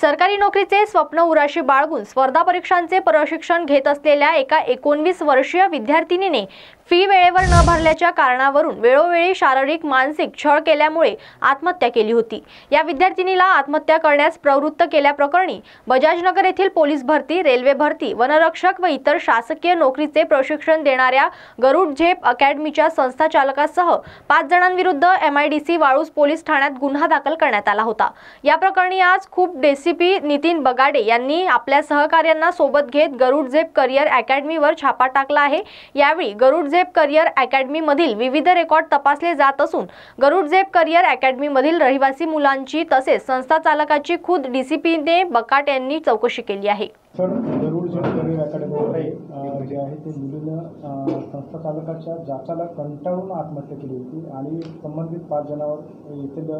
सरकारी नोकरीचे स्वप्न उराशी बाळगून स्पर्धा परीक्षांचे प्रशिक्षण घेत असलेल्या एका एकोणवीस वर्षीय विद्यार्थिनीने फी वेळेवर न भरल्याच्या कारणावरून वेळोवेळी शारीरिक मानसिक छळ केल्यामुळे आत्महत्या केली होती. या विद्यार्थिनीला आत्महत्या करण्यास प्रवृत्त केल्याप्रकरणी बजाजनगर येथील पोलीस भरती रेल्वे भरती वनरक्षक व इतर शासकीय नोकरीचे प्रशिक्षण देणाऱ्या गरुड झेप अकॅडमीच्या संस्थाचालकासह पाच जणांविरुद्ध M I D C Waluj police ठाण्यात गुन्हा दाखल करण्यात आला होता. या प्रकरणी आज खूप डेसीपी नितीन बगाडे यांनी आपल्या सहकार्यांना सोबत घेत गरुड झेप करिअर अकॅडमीवर छापा टाकला आहे. यावेळी गरुड झेप करिअर अकॅडमीमधील विविध रेकॉर्ड तपासले जात असून गरुड झेप करिअर अकॅडमीमधील रहिवासी मुलांची तसेच संस्था चालकाची खुद डीसीपीने बकाट यांनी चौकशी केली आहे. सर गरुड झेप करिअर अकॅडमीमध्ये जे आहे ते मुलीनं संस्था चालकाच्या जाचाला कंटाळून आत्महत्या केली होती आणि संबंधित पाच जणांवर येथील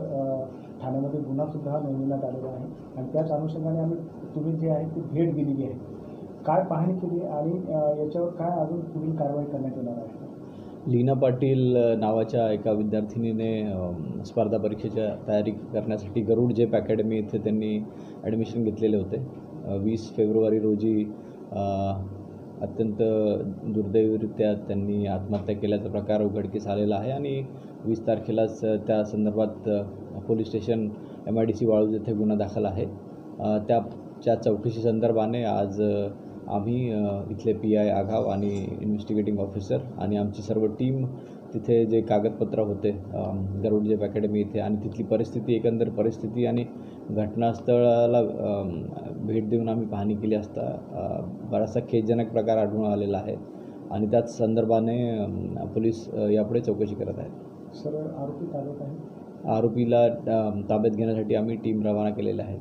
ठाण्यामध्ये गुन्हासुद्धा नोंदवण्यात आलेला आहे. आणि त्याच अनुषंगाने आम्ही तुम्ही जे आहे ती भेट दिलेली आहे. काय पाहणी केली आणि याच्यावर काय अजून पुढील कारवाई करण्यात येणार आहे? लीना पाटील नावाच्या एका विद्यार्थिनीने स्पर्धा परीक्षेच्या तयारी करण्यासाठी गरुड जेप अकॅडमी इथे त्यांनी ॲडमिशन घेतलेले होते. वीस फेब्रुवारी रोजी अत्यंत दुर्दैवरित्या त्यांनी आत्महत्या केल्याचा प्रकार उघडकीस आलेला आहे आणि वीस तारखेलाच त्या संदर्भात police station M I D C Waluj येथे गुन्हा दाखल आहे. त्याच्या चौकशी संदर्भाने आज आम्ही इथले पी आय आघाव आणि इन्व्हेस्टिगेटिंग ऑफिसर आणि आमची सर्व टीम तिथे जे कागदपत्र होते अम, गरुड जेप अकॅडमी इथे आणि तिथली परिस्थिती एकंदर परिस्थिती आणि घटनास्थळाला भेट देऊन आम्ही पाहणी केली असता बराचसा खेदजनक प्रकार आढळून आलेला आहे आणि त्याच संदर्भाने पोलीस यापुढे चौकशी करत आहेत. सर आरोपी ताब्यात आहे? आरोपीला ताब्यात घेण्यासाठी आम्ही टीम रवाना केलेल्या आहे.